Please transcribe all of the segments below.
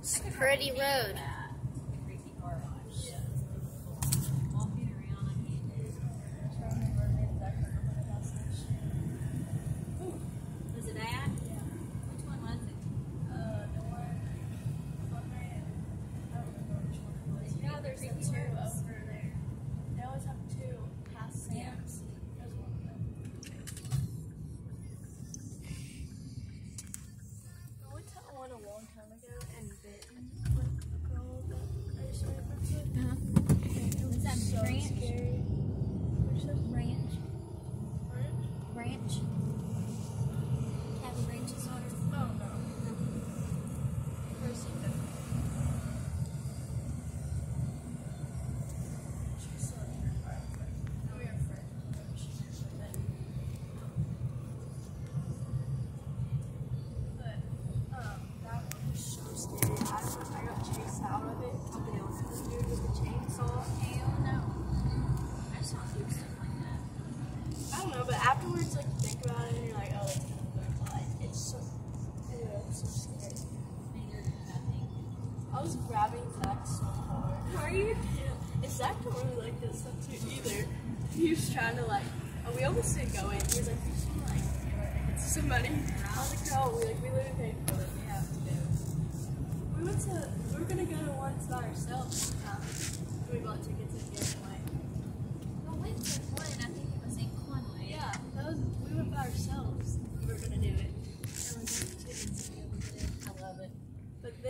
It's a pretty road. Crazy car wash. Walking around, I can't do it. Was it at? Which one was it? You know, there's a two over there. They always have two past Yeah. Sam's. There's one of them. I went to one a long time ago and bitten with a girl that I used to be friends with. And it was Was that so Branch? scary. Which is Ranch. Branch? Branch. Cabin Branch's daughter. Oh no. Where's he been? She's so terrified. We are friends. She's just like that. But um, that one was so scary. I, I got chased out of it. Somebody else was dude with a chainsaw. Hell no. I just don't do stuff like that. I don't know, but afterwards, like you I was grabbing Zach. Are you? Yeah. And don't really like this stuff either. He was trying to like, we almost didn't go in. He like, you should like, get some money. I we like, we in paid for. We have to. We went to, we were gonna go to one by ourselves. Um, we bought tickets at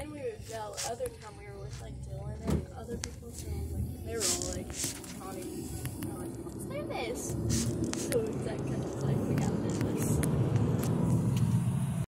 then we would go other time we were with like Dylan and other people, so like they were all like, Connie, like, let's this. So